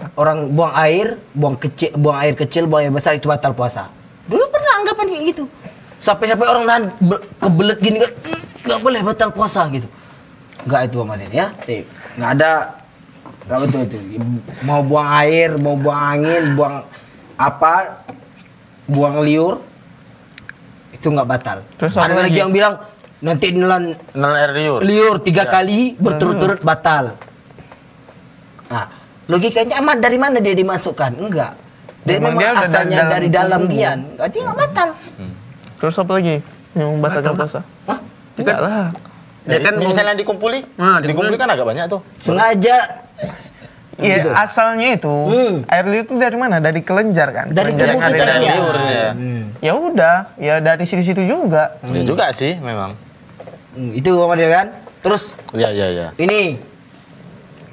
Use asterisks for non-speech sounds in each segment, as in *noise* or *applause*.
orang air. orang buang air, buang kecil, buang air kecil, buang air besar itu batal puasa. Dulu pernah anggapan kayak gitu. Sampai-sampai orang nahan be- kebelet gini kan, "Mm, nggak boleh batal puasa gitu. Nggak itu Bang Madin ya. Nggak ada nggak betul itu. Mau buang air, mau buang angin, buang apa, buang liur itu nggak batal. Terus ada lagi yang bilang nanti nelan Nol air liur. liur tiga kali berturut-turut batal. Nah, logikanya amat dari mana dia dimasukkan? Enggak. Dia Memang memang dia asalnya dari dari dalam dalam dia. Berarti nggak batal. Terus apa lagi yang membatalkan puasa? Hah? Enggak lah. Ya, kan kan misalnya dikumpuli, Nah, dikumpuli kan agak banyak tuh. Sengaja Iya, Gitu. asalnya itu Hmm. air liur itu dari mana? Dari kelenjar kan? Dari kelenjar yang ada iya. liur. ya. Ya udah, ya dari situ-situ juga. Ya juga sih memang. Hmm, itu dia kan. Terus Ya ya ya. ini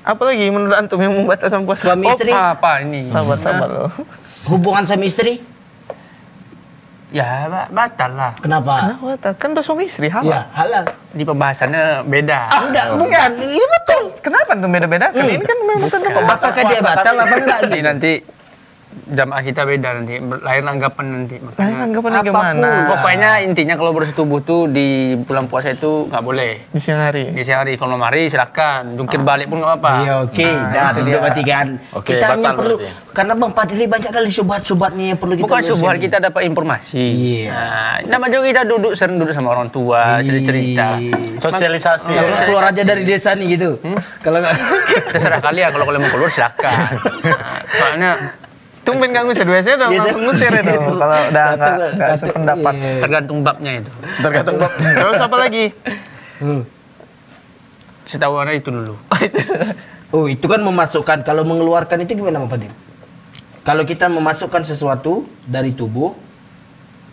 Apalagi menurut antum yang membatalkan puasa? suami istri Oh, apa ini? Sabar, sabar loh. hubungan suami istri Ya, ba- batal lah. kenapa? Kenapa batal? Kan udah suami istri, halal. Ya, halal. Di pembahasannya beda. Ah, enggak, bukan. Ini betul. Kenapa antum beda-beda? Kan ini kan memang tentu Apakah dia batal apa enggak *laughs* nanti jamaah kita beda nanti, lain anggapan nanti. Lain Makanya, Apa pun. gimana? pokoknya intinya kalau bersetubuh tuh di bulan puasa itu nggak boleh. Di siang hari. Di siang hari, kalau malam hari silakan. Jungkir balik pun nggak apa-apa. Iya oke, Nah, dah itu duduk berarti kan. Oke, kita hanya perlu berarti. karena Bang Padri banyak kali syubhat-syubhatnya yang perlu kita Bukan subuhan kita dapat informasi. Iya. Nah, nama juga kita duduk sering duduk sama orang tua, cerita-cerita. Sosialisasi. Kalau ya. keluar aja dari desa nih gitu. Kalau nggak Terserah kalian kalau kalian mau keluar silakan. *laughs* Nah, soalnya Tumben gak ngusir, biasanya udah Biasa- langsung ngusir itu. Kalau udah Satu- nggak nggak satu- sependapat. iya. tergantung babnya itu. Tergantung bab. *laughs* Terus apa lagi? Setahu anak itu dulu. Oh itu kan memasukkan. Kalau mengeluarkan itu gimana Bang Fadil? Kalau kita memasukkan sesuatu dari tubuh,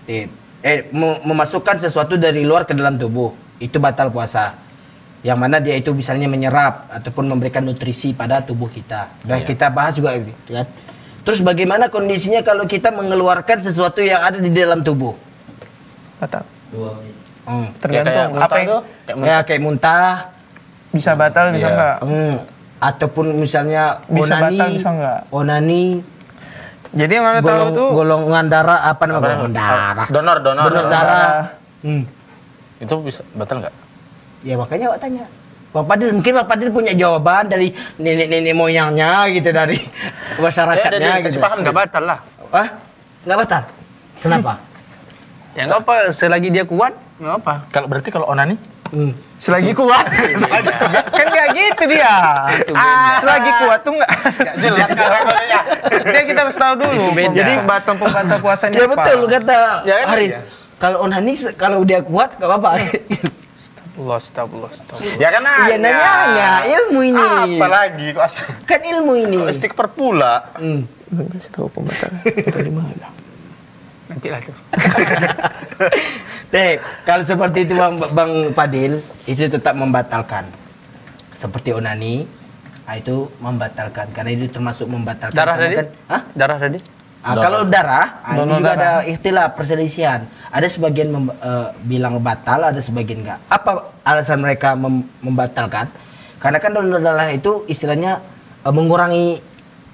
eh, eh me- memasukkan sesuatu dari luar ke dalam tubuh, itu batal puasa. Yang mana dia itu misalnya menyerap ataupun memberikan nutrisi pada tubuh kita. Dan Iya. kita bahas juga gitu kan. Terus bagaimana kondisinya kalau kita mengeluarkan sesuatu yang ada di dalam tubuh? Batal. Hmm. Tergantung kayak apa muntah tuh. Kayak Ya kayak muntah, bisa batal bisa Iya. enggak. hmm, ataupun misalnya Bisa onani, batal, bisa enggak? onani, Jadi yang tahu golong, tuh golongan darah apa namanya? Golongan darah. Donor, donor. Donor darah. Hmm. Itu bisa batal nggak? Ya makanya Wak tanya. Bang Padil mungkin Bang Padil punya jawaban dari nenek-nenek moyangnya gitu dari *laughs* masyarakatnya Ya, dia- dia gitu. paham Nggak batal lah. Wah, nggak batal. Kenapa? Ya nggak apa, selagi dia kuat, nggak apa. Kalau berarti kalau onani? Hmm. *laughs* selagi kuat. kan nggak gitu dia. Ah, selagi kuat tuh nggak. Jelas sekarang katanya. *laughs* dia kita harus tahu dulu. beda. Jadi batal pembatal puasanya Ya apa? betul kata Ya kan, Haris. iya. Kalau onani kalau dia kuat nggak apa-apa. Astagfirullah, astagfirullah. Ya kan nanya. Iya nanya ilmu ini. Apalagi kok as- Kan ilmu ini. istighfar pula. Hmm. Bang kasih tahu pembatal dari mana? Nanti lah tuh. Teh, kalau seperti itu Bang Bang Padil itu tetap membatalkan. Seperti onani, ah, itu membatalkan karena itu termasuk membatalkan. Darah tadi? kan- Hah? Darah tadi? Ah, kalau darah, ah, ini Donor juga darah. ada ikhtilaf perselisihan. Ada sebagian mem- eh, bilang batal, ada sebagian enggak. Apa alasan mereka mem- membatalkan? Karena kan donor darah itu istilahnya eh, mengurangi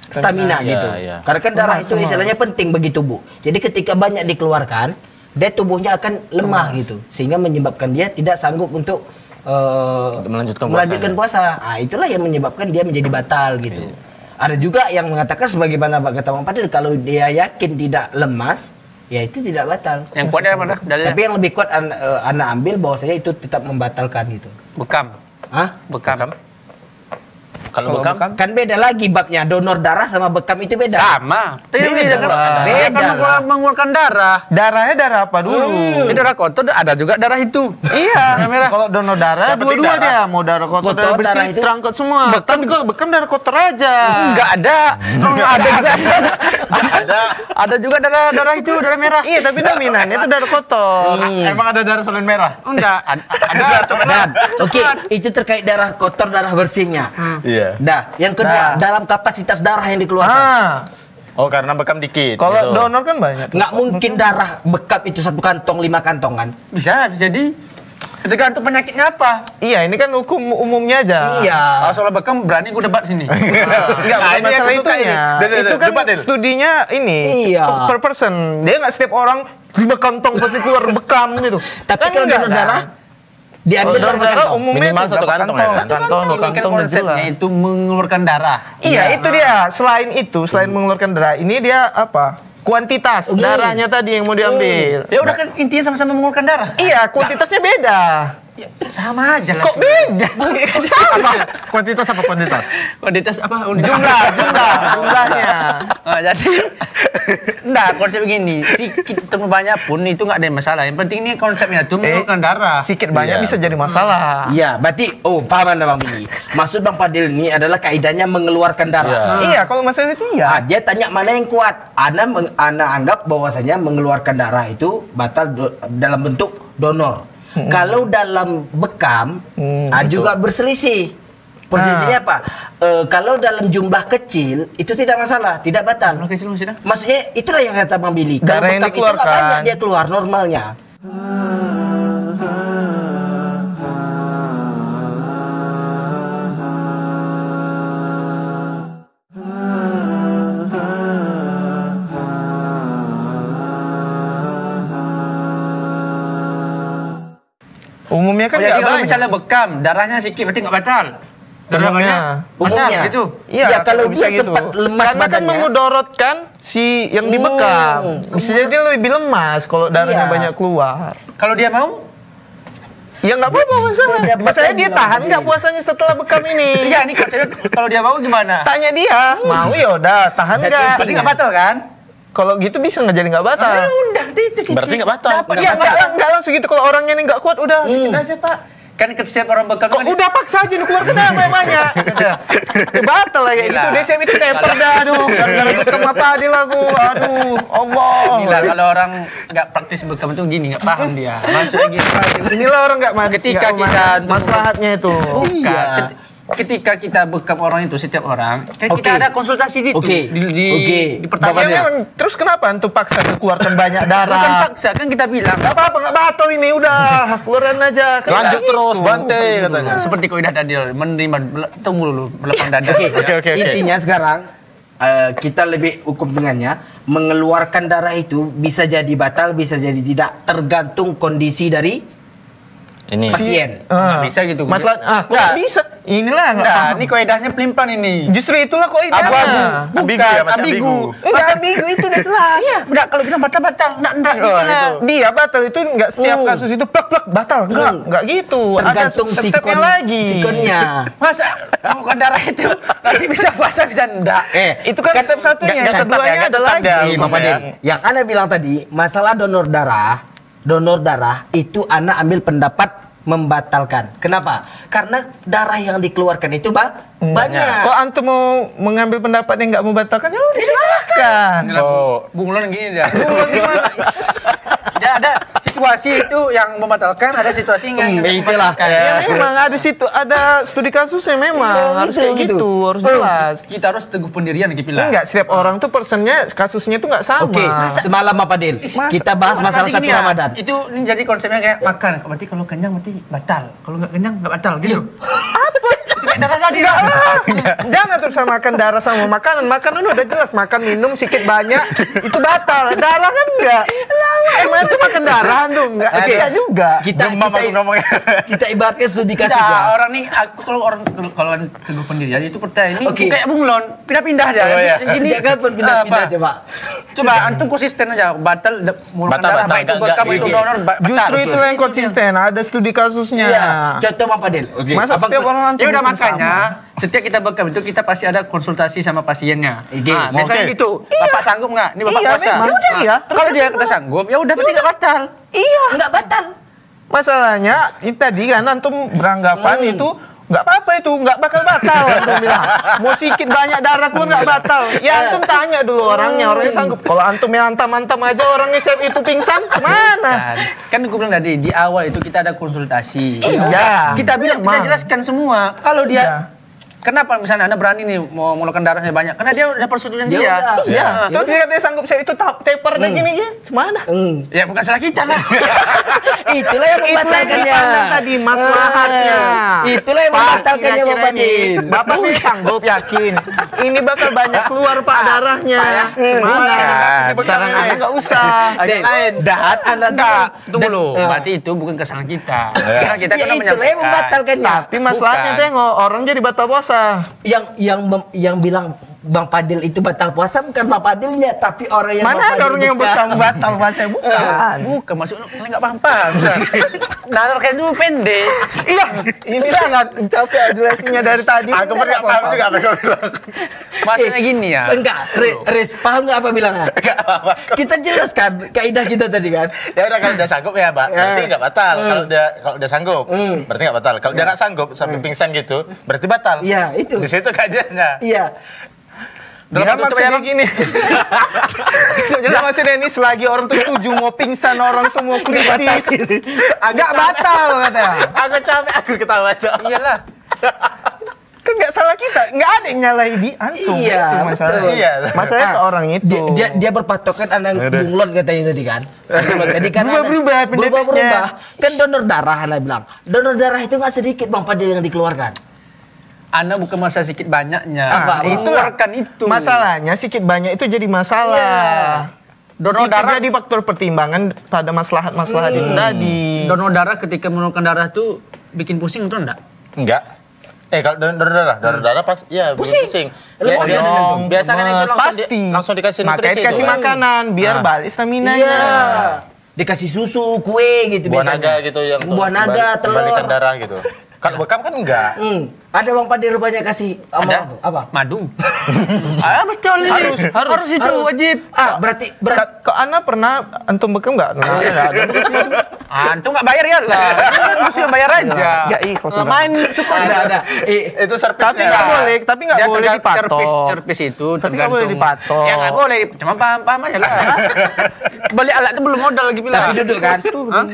stamina Iya, gitu. iya. Karena kan darah itu istilahnya penting bagi tubuh. Jadi ketika banyak dikeluarkan, dia tubuhnya akan lemah gitu, sehingga menyebabkan dia tidak sanggup untuk eh, Untuk melanjutkan melanjutkan puasa. Ah, itulah yang menyebabkan dia menjadi batal gitu. Ada juga yang mengatakan sebagaimana Pak kata Bang Fadil kalau dia yakin tidak lemas, ya itu tidak batal. Yang kuat dari mana? Dalilnya? Tapi yang lebih kuat an, eh, anak ambil bahwasanya itu tetap membatalkan gitu. Bekam. Hah? Bekam. Kalau Kalau bekam, bekam? Kan beda lagi babnya. Donor darah sama bekam itu beda. Sama. Tapi beda kan? lah. Beda kan Beda mengeluarkan, mengeluarkan darah. Darahnya darah apa dulu? Ini darah kotor ada juga darah itu. Iya, kalau donor darah dua-dua dia, mau darah kotor, Kotor, darah bersih, darah itu. terangkat semua. Tapi kok bekam darah kotor aja. Enggak ada. Enggak ada juga. Ada. Ada juga darah darah itu darah merah. Iya, tapi dominannya itu darah kotor. emang ada darah selain merah? Enggak, *laughs* ada. Ada coklat. Dan, oke, itu terkait darah kotor, darah bersihnya. Iya. Dah, yang kedua Dah. dalam kapasitas darah yang dikeluarkan. Ah, Oh karena bekam dikit. kalau gitu. donor kan banyak. Nggak mungkin darah bekap itu satu kantong lima kantong kan? Bisa, bisa jadi. Tergantung penyakitnya apa. Iya, ini kan hukum umumnya aja. Iya. Kalau soal bekam berani gue debat sini. Enggak, *laughs* Nah, ini yang masalah itunya. ini. Itu kan debat, studinya ini Iya. per person. Dia nggak setiap orang lima kantong pasti keluar bekam gitu. Tapi Kan kalau enggak, donor kan? darah diambil darah kantong? umumnya Minimal itu satu berapa kantong ya, kantong? satu Kantong, dua kan kantong udah konsepnya itu mengeluarkan darah. Iya, itu dia. Selain itu, selain mengeluarkan darah, ini dia apa? Kuantitas darahnya tadi yang mau diambil. Ya udah kan intinya sama-sama mengeluarkan darah. Iya, kuantitasnya beda. Ya, sama aja lah. Kok beda? Sama. Kuantitas apa kuantitas? Kuantitas apa? Jumlah, *laughs* jumlah, jumlahnya. Nah, jadi enggak konsep begini sikit atau banyak pun itu nggak ada masalah yang penting ini konsepnya itu mengeluarkan darah Sedikit banyak Iya. bisa jadi masalah. Iya, berarti oh paham anda Bang Billy. Maksud Bang Fadil ini adalah kaidahnya mengeluarkan darah. Iya, kalau masalah itu iya. dia tanya mana yang kuat. Anda Anda anggap bahwasanya mengeluarkan darah itu batal do- dalam bentuk donor. Kalau dalam bekam Hmm, ah, juga berselisih. Perselisihnya apa? Eh, kalau dalam jumlah kecil itu tidak masalah, tidak batal. Jumlah kecil maksudnya? Maksudnya itulah yang kata Bang Billy. Kalau bekam itu banyak dia keluar normalnya. Umumnya kalau misalnya bekam darahnya sedikit berarti nggak batal darah Umumnya. banyak batal Umumnya. gitu Iya, Ya, kalau bisa dia sempat lemas Karena kan badannya. memudorotkan si yang dibekam. Hmm. Bisa jadi lebih lemas kalau darahnya Iya. banyak keluar. kalau dia mau Ya nggak apa-apa masalah. Dia Masalahnya dia tahan nggak puasanya setelah bekam ini? *laughs* iya nih konsepnya kalau dia mau gimana Tanya dia, mau ya udah tahan nggak? berarti nggak batal kan Kalau gitu bisa nggak jadi nggak batal? ya udah itu itu Berarti nggak batal. Iya nggak langsung gitu kalau orangnya ini nggak kuat udah sedikit aja pak. Kan ke setiap orang bekam Kok kan udah paksa aja lu keluar kenapa yang banyak? Ya, batal lah ya gitu. Dia saya itu temper dah aduh. Gara-gara bekam apa adil aku. Aduh, Allah. Gila, kalau orang nggak praktis bekam itu gini nggak paham dia maksudnya gini Inilah orang nggak mati. Ketika kita maslahatnya itu. Bukan. Iya. Ket- Ketika kita bekam orang itu setiap orang, kan Oke. kita ada konsultasi gitu Oke. di di, Oke. di pertama Ya, dia. memang. Terus kenapa antum paksa keluarkan banyak Bukan darah? paksa kan kita bilang Gak apa-apa, gak batal ini udah keluaran aja. Kan Lanjut nggak terus, gitu. bantai katanya. seperti kau tadi menerima tunggu dulu belakang dada. Oke, oke, oke. Intinya sekarang eh, kita lebih hukum dengannya mengeluarkan darah itu bisa jadi batal, bisa jadi tidak tergantung kondisi dari Ini. pasien. Ah. Nggak bisa gitu. Masalah, ah, kok nggak bisa? Inilah nggak Enggak, ini kaidahnya pelimpan ini. Justru itulah kok ini. Abu-abu. Ah. Ambigu ya, masih ambigu. Enggak ambigu itu udah jelas. Iya, enggak kalau bilang batal-batal, enggak enggak Oh, gitu. Dia batal itu nggak setiap Hmm. kasus itu plek plek batal. Enggak, Hmm. enggak gitu. Tergantung Ada sikon lagi. sikonnya. Masa bukan darah itu nanti bisa puasa bisa enggak? Eh, Itu kan, step satunya. nggak Step tetap ya, duanya nggak ada tetap lagi. ya, hukum Bapak ya. Yang Anda bilang tadi, masalah donor darah, donor darah itu Anda ambil pendapat membatalkan. Kenapa? Karena darah yang dikeluarkan itu ba banyak. Kok antum mau mengambil pendapat yang nggak membatalkan? Ya udah silakan. Oh. Bunglon gini dia. *laughs* ya ada situasi itu yang membatalkan, ada situasi yang Hmm, itulah. membatalkan. Ya, memang ada situ ada studi kasusnya memang Iya, harus gitu, kayak gitu. gitu, harus Oh, jelas. Kita harus teguh pendirian gitu lah. Enggak, setiap orang tuh personnya kasusnya tuh nggak sama. Oke, semalam apa Din? Kita bahas masalah satu ya, Ramadan. Itu ini jadi konsepnya kayak makan. Berarti kalau kenyang berarti batal. Kalau nggak kenyang nggak batal gitu. Apa? Darah tadi. Enggak lah. Jangan tuh sama makan darah sama makanan. Makanan udah jelas makan minum sedikit banyak itu batal. Darah kan enggak. Emang itu makan darah tuh enggak. Oke. Enggak juga. Kita Demam kita, aku ngomongnya. kita ibaratkan studi kasus ya. orang nih aku kalau orang kalau- teguh pendirian itu percaya ini Oke. kayak bunglon pindah-pindah dia. Oh, iya. Di sini Sejak kapan pindah-pindah apa? coba? Coba antum konsisten aja batal Batal, darah baik itu nggak itu donor batal. Justru itu yang konsisten. Ada studi kasusnya. Iya. Contoh Fadil. Oke. Masa setiap orang antum Ya udah makanya sama? setiap kita bekam itu kita pasti ada konsultasi sama pasiennya. Oke, Nah, biasanya oke. gitu. Bapak sanggup nggak? Ini bapak Iya, puasa. memang. Ya udah, Nah, iya. Kalau dia kata sanggup, ya udah berarti nggak batal. Iya. Enggak batal. Masalahnya ini tadi kan antum beranggapan Hmm. itu nggak apa-apa itu nggak bakal batal antum bilang mau sedikit banyak darah pun nggak batal ya antum tanya dulu orangnya orangnya sanggup kalau antum yang antam-antam aja orangnya siap itu pingsan mana Kan, kan gue bilang tadi di awal itu kita ada konsultasi. Iya. Kita bilang kita Memang. jelaskan semua. Kalau dia Iya. Kenapa misalnya Anda berani nih mau melakukan darahnya banyak? Karena dia udah persetujuan Ya dia. Iya, Nah, kalau dia dia sanggup saya itu tap taper dan gini gini, mana? Hmm. Ya bukan salah kita lah. *laughs* Itulah yang Itulah yang membatalkannya. tadi maslahatnya. Eh, Itulah yang membatalkannya Bapak ini, Din. *laughs* Bapak ini sanggup yakin. Ini bakal banyak keluar Pak darahnya. Bukan. Mana? Si bekam Saran. Anda nggak usah. *laughs* Agak lain. Dan Enggak, tunggu dulu. Dan- Berarti itu bukan kesalahan kita. Ya. Kan kita Ya kan itulah yang membatalkannya. Tapi masalahnya tengok orang jadi batal yang yang yang bilang Bang Padil itu batal puasa bukan Bang Padilnya tapi orang yang Mana ada orang yang batal batal puasa bukan. Bukan, maksud kalian nggak paham-paham. *laughs* Nalar kalian dulu pendek. Iya, inilah nggak capek jelasinnya dari tadi. Aku pernah nggak paham juga apa yang kau bilang. Maksudnya gini ya. Enggak, Res, paham nggak apa bilangnya? Nggak apa-apa. Kita jelaskan kaidah kita tadi kan. Ya udah kalau udah sanggup ya, Pak. Berarti nggak batal. Kalau udah kalau udah sanggup, berarti nggak batal. Kalau dia nggak sanggup sampai pingsan gitu, berarti batal. Iya, itu. Di situ kajiannya. Iya. Dia ya, maksudnya Bang. gini. *laughs* Dia maksudnya ini selagi orang tuh setuju mau pingsan orang tuh mau kritis. Agak batal katanya. Aku capek, aku ketawa aja. Iyalah. Kan nggak salah kita, nggak ada yang nyalahi di antum. Iya, Itu masalah. betul. Iya. Masalahnya ke Ah, orang itu. Dia, dia, dia berpatokan anak bunglon katanya tadi kan. Bunglon tadi kan Berubah-berubah ada- pendapatnya. berubah-berubah. Kan donor darah Anda bilang. Donor darah itu nggak sedikit Bang Padil yang dikeluarkan. Anda bukan masalah sedikit banyaknya. Ah, itu itulah. mengeluarkan itu. Masalahnya sedikit banyak itu jadi masalah. Iya. Donor itu darah jadi faktor pertimbangan pada maslahat-maslahat itu tadi. donor darah ketika menurunkan darah itu bikin pusing atau enggak? Enggak. Eh kalau donor darah, donor darah pas iya bikin Pusing. pusing. Lemas biasa, dong, biasa kan itu langsung, Pasti. di, langsung dikasih Makanya nutrisi dikasih itu. makanan biar Ah. balik stamina Iya. Dikasih susu, kue gitu Buah biasanya. naga gitu yang Buah naga, telur. kembalikan darah gitu. Kalau bekam kan enggak. Hmm. Ada Bang Padil rupanya kasih sama Ada? apa? Madu. *laughs* ah, betul ini. Harus, harus. harus itu wajib. Ah, berarti berarti kok Ana pernah antum bekam nggak? Nah. *laughs* Ah, antum nggak bayar ya lah. *laughs* Harus bayar aja. Nggak ikhlas Nah, main syukur ada ada. Eh, Itu servisnya. Tapi nggak boleh, tapi nggak Dia boleh dipatok. Servis, servis itu Tapi nggak tergantung. boleh dipatok. Ya nggak boleh, cuma paham-paham aja lah. Beli alat itu belum modal lagi bilang. tapi duduk kan?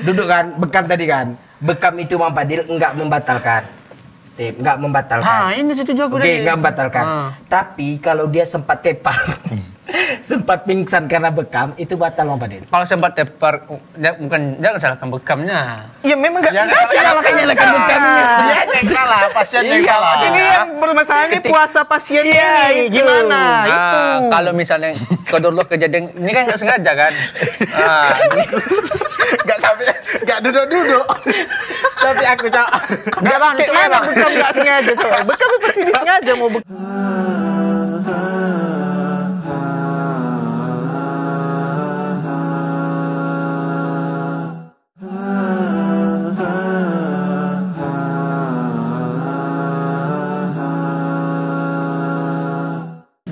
Duduk kan? Bekam tadi kan? Bekam itu Bang Padil enggak membatalkan. Tip, enggak membatalkan. Ah, ini setuju aku Oke, tadi. nggak membatalkan. Ah. Tapi kalau dia sempat tepar, *laughs* sempat pingsan karena bekam, itu batal Bang Padil. Kalau sempat tepar, ya, bukan jangan salahkan bekamnya. Iya memang nggak Ya, bisa nggak sih salah, nyalakan nyalakan bekamnya. Dia yang salah, pasien yang Iya, salah. Ini yang bermasalahnya puasa pasien ini itu. gimana? itu. Ah, kalau misalnya kodorloh kejadian ini kan nggak sengaja kan. *laughs* Ah, Enggak sampai enggak duduk-duduk. *laughs* Tapi aku cak. Enggak bang, itu memang. bekam nggak sengaja tuh? Bekam pasti disengaja mau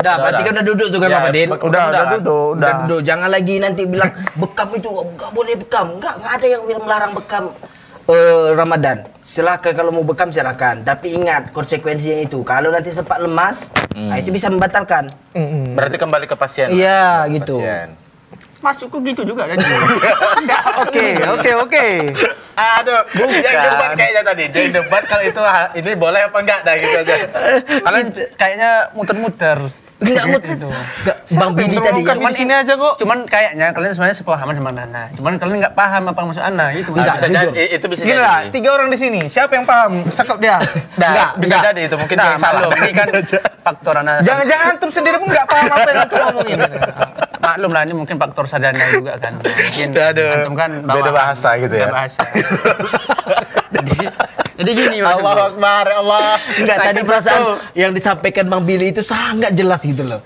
Udah, berarti kan udah duduk tuh kan Ya, Padil. bek- Udah, udah kan? duduk, Udah udah. duduk, jangan lagi nanti bilang bekam itu nggak boleh bekam. Nggak, nggak ada yang bilang melarang bekam eh, Ramadan. Silakan kalau mau bekam silakan. Tapi ingat konsekuensinya itu. Kalau nanti sempat lemas, nah, itu bisa membatalkan. Berarti kembali ke pasien. Iya, gitu. Pasien. Masukku gitu juga kan. *laughs* Oke, oke, oke. Aduh, yang debat kayaknya tadi. Dia yang debat kalau itu ini boleh apa enggak dah gitu aja. Kalian kayaknya muter-muter. Enggak, mut. Enggak, Bang Bidi tadi. Ya. di sini aja kok. Cuman kayaknya kalian sebenarnya sepahaman sama Nana. Cuman kalian nggak paham apa maksud Ana gitu. Nah, Enggak, bisa jadi itu bisa Gini jadi. lah, tiga orang di sini. Siapa yang paham? Cakep dia. *laughs* Enggak, bisa enggak. jadi itu mungkin Nah, yang salah. maklum, ini kan faktor Ana. Jangan-jangan antum sendiri pun nggak paham apa yang antum ngomongin. maklum lah ini mungkin faktor sadana juga kan. *laughs* Mungkin Aduh, antum kan beda bahasa gitu ya. Beda bahasa. *laughs* jadi, gini maksudnya. Allah Akbar, ya Allah. Enggak, tadi perasaan yang disampaikan Bang Billy itu sangat jelas gitu loh.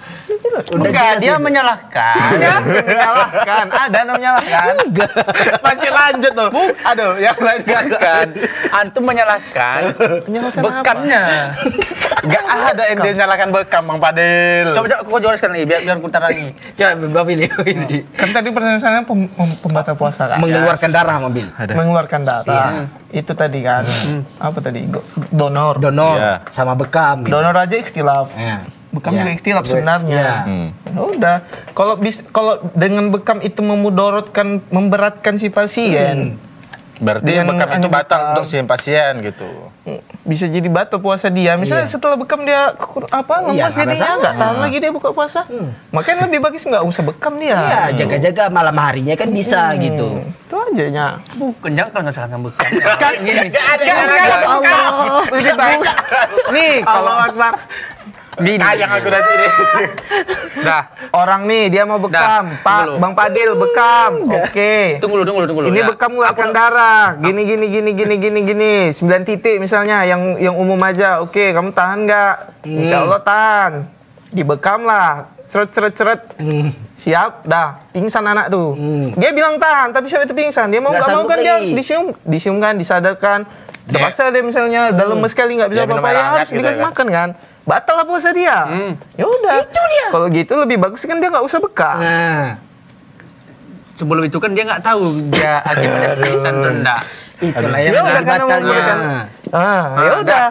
Udah Enggak, jelas dia itu. menyalahkan. *laughs* Yang menyalahkan? Ada yang menyalahkan. Enggak. Masih lanjut tuh. Aduh, yang lain enggak. Kan, antum menyalahkan Menyalahkan bekamnya. Enggak ada yang dia nyalakan bekam Bang Padil. Coba coba kau jelaskan lagi biar biar ku tarangi. Coba Bang Billy ini. Kan tadi pertanyaan saya pem, pem- pembatal puasa kan? Mengeluarkan darah Bang Billy. Mengeluarkan darah. Itu tadi kan. Apa tadi? Donor. Donor Iya. sama bekam. gitu. Donor aja ikhtilaf. Bekam Ya. juga ikhtilaf Be- sebenarnya. ya. Ya Udah. Kalau bis kalau dengan bekam itu memudorotkan memberatkan si pasien. Berarti Dengan bekam itu batal bekam. untuk si pasien gitu. bisa jadi batal puasa dia. Misalnya setelah bekam dia apa Iya, lemas nggak jadinya nggak tahan lagi dia buka puasa. Makanya lebih bagus nggak usah bekam dia. Ya, jaga-jaga malam harinya kan bisa gitu. Itu aja nya. Bukan jangan kalau salahkan bekam. Kan gini. Allah. Lebih baik. Nih, kalau Akbar. Gini. Kayang aku nanti ini. *laughs* Dah. orang nih dia mau bekam, Dah, Pak. Bang Padil bekam. Oke. Tunggu dulu, tunggu dulu, tunggu dulu. Ini Ya. bekam mengeluarkan darah. Gini gini gini gini gini gini. 9 titik misalnya yang yang umum aja. Oke, kamu tahan nggak? Insya Allah tahan. Dibekam lah. Ceret ceret ceret. Siap, dah. Pingsan anak tuh. Dia bilang tahan, tapi siapa itu pingsan? Dia mau Nggak mau kan dia harus disium, disiumkan, disadarkan. Terpaksa dia misalnya udah lemes sekali nggak bisa apa-apa ya harus gitu dikasih ya. makan kan. Batal lah puasa dia. Ya udah. Itu dia. Kalau gitu lebih bagus kan dia nggak usah bekam. Nah, Sebelum itu kan dia nggak tahu dia akibatnya pingsan rendah. itulah yang Ya udah jadi karena batalnya. Ah, ya Ah, udah. dah.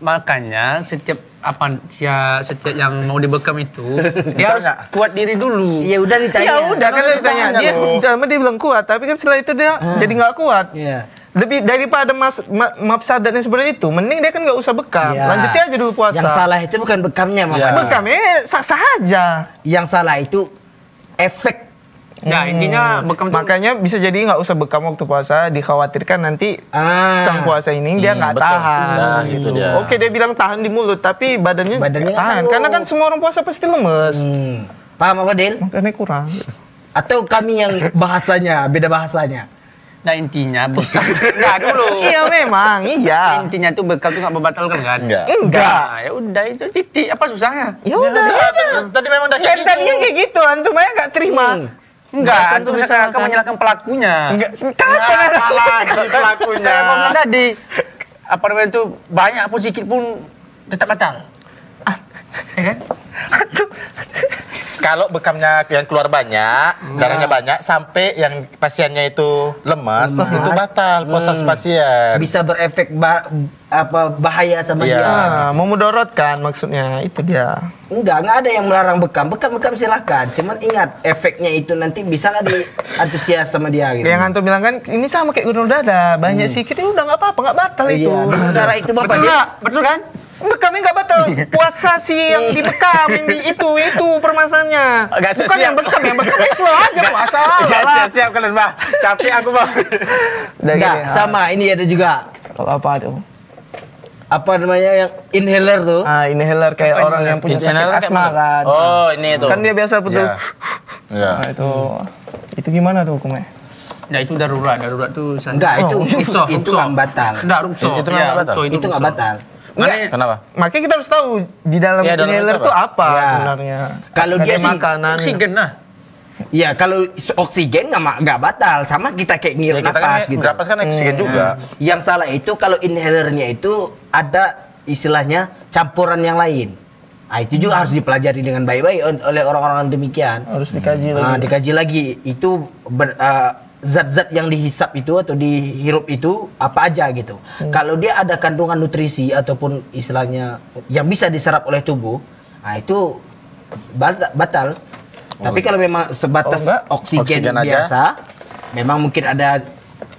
Makanya setiap apa ya setiap yang mau dibekam itu *laughs* dia harus kuat diri dulu. Ya udah ditanya. Ya udah kan ditanya ditanya dia, dia, dia bilang kuat, tapi kan setelah itu dia jadi nggak kuat. Iya. Lebih daripada mas ma, mafsadatnya seperti itu, mending dia kan nggak usah bekam. Ya. Lanjutin aja dulu puasa. Yang salah itu bukan bekamnya, Mama. Ya. bekam eh sah-sah aja. Yang salah itu efek Nah, intinya bekam Makanya bisa jadi nggak usah bekam waktu puasa, dikhawatirkan nanti Ah. sang puasa ini dia nggak betul. tahan. Nah, itu dia. Oke dia bilang tahan di mulut, tapi badannya, Badannya tahan. sanggup. Karena kan semua orang puasa pasti lemes. Hmm. Paham apa, Del? Makanya kurang. Atau kami yang bahasanya, beda bahasanya. Nah intinya bekam. *laughs* Enggak dulu. iya memang, iya. Intinya tuh bekam tuh nggak membatalkan kan? Enggak. Enggak. Nah, ya udah itu titik. Apa susahnya? Ya udah. Tadi- Tadi memang udah kayak tadinya kayak gitu, antum aja nggak terima. Enggak, antum misalkan misalkan- akan menyalahkan pelakunya. Enggak, ada? lagi *laughs* pelakunya. Kayak ngomong tadi. Apa namanya itu banyak pun sedikit pun tetap batal. Ya kan? Kalau bekamnya yang keluar banyak, darahnya banyak, sampai yang pasiennya itu lemas, Lemas. itu batal puasa pasien. Bisa berefek ba- apa bahaya sama Iya. dia. Ah, mau mudorot kan maksudnya, itu dia. Enggak, enggak ada yang melarang bekam. Bekam-bekam silakan. Cuman ingat efeknya itu nanti bisa nggak di antusias sama dia gitu. Yang antum bilang kan, ini sama kayak gunung dada, banyak sedikit itu udah nggak apa-apa, nggak batal itu. Iya, darah itu bapak Betul dia. Betul kan? Bekamnya nggak batal, *laughs* puasa sih yang dibekam, yang di itu itu permasalahannya. Nggak Bukan siap-siap. yang bekam, yang bekam ya slow aja puasa. Ya lah. siap-siap kalian bah. Capek aku bah. Gini, ah. sama ini ada juga Kalau apa tuh? apa namanya yang inhaler tuh. Ah, inhaler kayak Apa orang yang punya sakit Inhaler kayak asma kan. Oh, ini itu. Kan dia biasa betul. Iya. Iya. Nah, itu itu gimana tuh hukumnya? Ya itu darurat, darurat tuh Enggak, itu Oh, itu, itu nggak batal. Enggak, rukso. Itu nggak batal? rukso, Itu nggak rukso. batal. Makanya Kenapa? Makanya kita harus tahu di dalam dalam inhaler itu apa? apa Ya. sebenarnya. Kalau dia sih makanan. oksigen lah. Ya kalau oksigen nggak batal, sama kita kayak Ya, ngirup kita kan napas gitu. napas kan oksigen juga. Yang salah itu kalau inhalernya itu ada istilahnya campuran yang lain. Nah, itu juga harus dipelajari dengan baik-baik oleh orang-orang demikian. Harus dikaji lagi. Nah, dikaji lagi itu ber- uh, zat-zat yang dihisap itu atau dihirup itu apa aja gitu. Kalau dia ada kandungan nutrisi ataupun istilahnya yang bisa diserap oleh tubuh, nah itu bata- batal. Tapi kalau memang sebatas Oh, oksigen, Oksigen aja. biasa, memang mungkin ada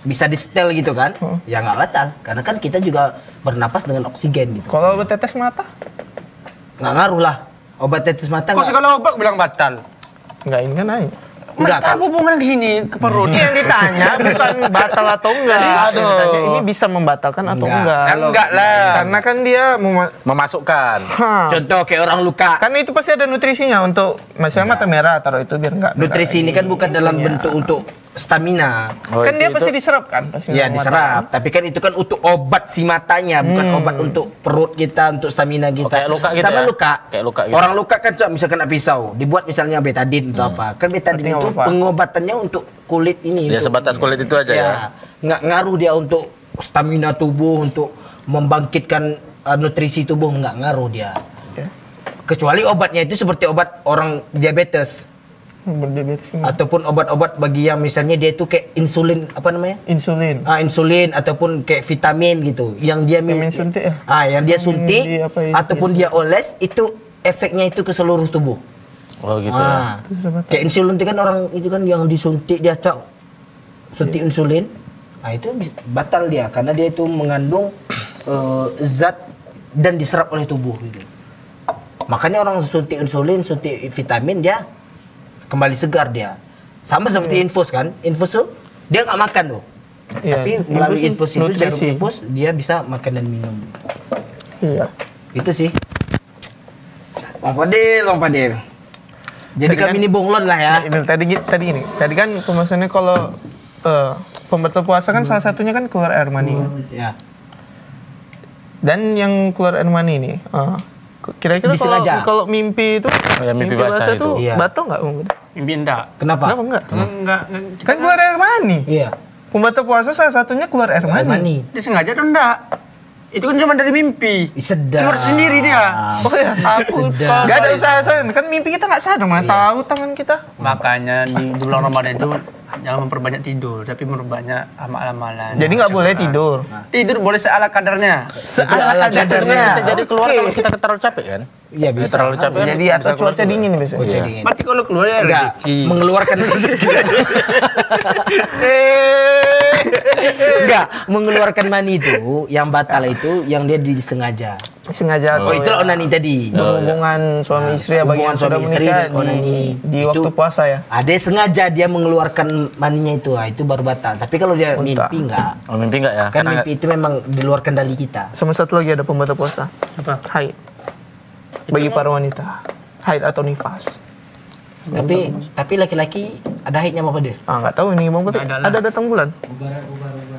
bisa di setel gitu kan, ya nggak batal. Karena kan kita juga bernapas dengan oksigen gitu. Kalau bertetes mata? Nggak ngaruh lah. Obat tetes mata Kok nggak- segala obat bilang batal? Enggak, ini kan nanya. Enggak, Mata apa hubungan ke sini ke perut? Ini yang ditanya *laughs* bukan batal atau enggak. Aduh. Ditanya, Ini bisa membatalkan atau Enggak. enggak? Enggak lah. Karena kan dia mema- Memasukkan. Hah. Contoh kayak orang luka. Karena itu pasti ada nutrisinya untuk misalnya mata merah taruh itu biar enggak. Nutrisi ini kan bukan dalam bentuk untuk stamina. Oh, kan itu- dia itu- pasti diserap kan? Pasti Ya mata. diserap, tapi kan itu kan untuk obat si matanya, bukan obat untuk perut kita, untuk stamina kita. Oh, kayak luka gitu Sama ya? luka. Kayak luka gitu. Orang luka kan cuma misalkan kena pisau, dibuat misalnya betadin atau apa. Kan betadin itu apa-apa. pengobatannya untuk kulit ini. Ya untuk- sebatas kulit itu aja ya. Nggak ngaruh dia untuk stamina tubuh, untuk membangkitkan uh, nutrisi tubuh nggak ngaruh dia. Oke. Kecuali obatnya itu seperti obat orang diabetes Berdiabetes ataupun obat-obat bagi yang misalnya dia itu kayak insulin apa namanya? Insulin. ah, insulin ataupun kayak vitamin gitu. Yang dia min- Vitamin suntik ya? ah yang dia suntik di apa ataupun dia oles itu efeknya itu ke seluruh tubuh. Oh gitu ya. ah, kayak insulin itu kan orang itu kan yang disuntik dia cak suntik insulin. Nah itu batal dia karena dia itu mengandung eh, zat dan diserap oleh tubuh gitu. Makanya orang suntik insulin suntik vitamin dia kembali segar dia sama seperti infus kan infus tuh dia nggak makan tuh. Iya, Tapi melalui infus itu jarum infus dia bisa makan dan minum. Iya. Itu sih. Bang Fadil, Bang Fadil. Jadi Tadi kami kan- ini bunglon lah ya. Ini tadi tadi ini. Tadi kan pembahasannya kalau eh, pembatal puasa kan salah satunya kan keluar air mani. Ya. Dan yang keluar air mani ini, eh, kira-kira kalau, kalau mimpi itu, Oh, ya, mimpi basah itu. tuh Iya. batal nggak? Mimpi enggak. Kenapa? Kenapa enggak? Enggak, enggak. Kan keluar air mani. Iya. Pembatal puasa salah satunya keluar air Air mani. mani. Dia sengaja atau enggak? Itu kan cuma dari mimpi. Sedap. Keluar sendiri dia. Oh ya. *laughs* Aku Sedap. kalau- Gak ada usaha sadar. Kan mimpi kita nggak sadar, mana tahu tangan kita. Makanya di bulan Ramadan itu jangan memperbanyak tidur, tapi memperbanyak amal-amalan. Jadi nggak boleh tidur. Tidur boleh seala kadarnya. Seala kadarnya. bisa jadi keluar Oke. kalau kita terlalu capek kan? Iya Ya, bisa. terlalu capek kan Jadi bisa atau keluar cuaca dingin biasanya. Cuaca Iya. dingin. Mati kalau keluar ya Enggak, rezeki. mengeluarkan *laughs* Enggak, mengeluarkan mani itu yang batal itu yang dia disengaja. Sengaja Oh, itu onani tadi. hubungan suami istri ya bagi yang sudah suami istri menikah dan onani. di, di Itu- waktu puasa ya. Ada sengaja dia mengeluarkan maninya itu, ah, itu baru batal. Tapi kalau dia Oh, mimpi enggak. Oh mimpi enggak ya? Kan Karena mimpi itu memang di luar kendali kita. Sama satu lagi ada pembatal puasa. Apa? Haid. Bagi para wanita. Haid atau nifas. Tapi tapi laki-laki ada haidnya apa dia? Ah nggak tahu ini bang Putih. Ada Ada, lah. datang bulan.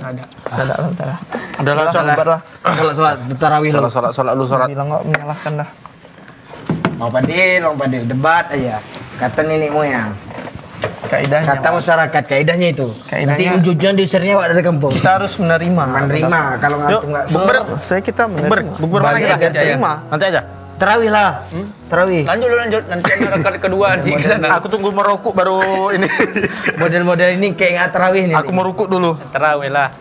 Ada. Ada lah. Ada lah. adalah Salah, salah. lah. Salat salat tarawih Salat lo. salat salat lu salat. Bilang nggak menyalahkan dah. Mau padil, mau padil, debat aja. Kata nenek moyang. Kaidahnya. Kata masyarakat kaidahnya itu. Nanti Kaidahnya- ujung-ujung diusirnya Pak dari kampung. kita harus menerima. Menerima kalau ngantuk nggak bukber. Saya kita Bukber, menerima. bukber mana kita? aja, Terima. Nanti aja. Tarawih lah. Tarawih. Lanjut dulu lanjut. Nanti ada rekat kedua di sana. Aku tunggu merokok baru ini. *laughs* Model-model ini kayak nggak tarawih nih. Aku merokok dulu. Terawih lah.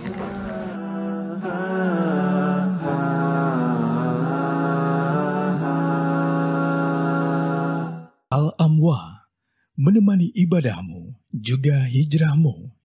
Al-Amwa menemani ibadahmu juga hijrahmu.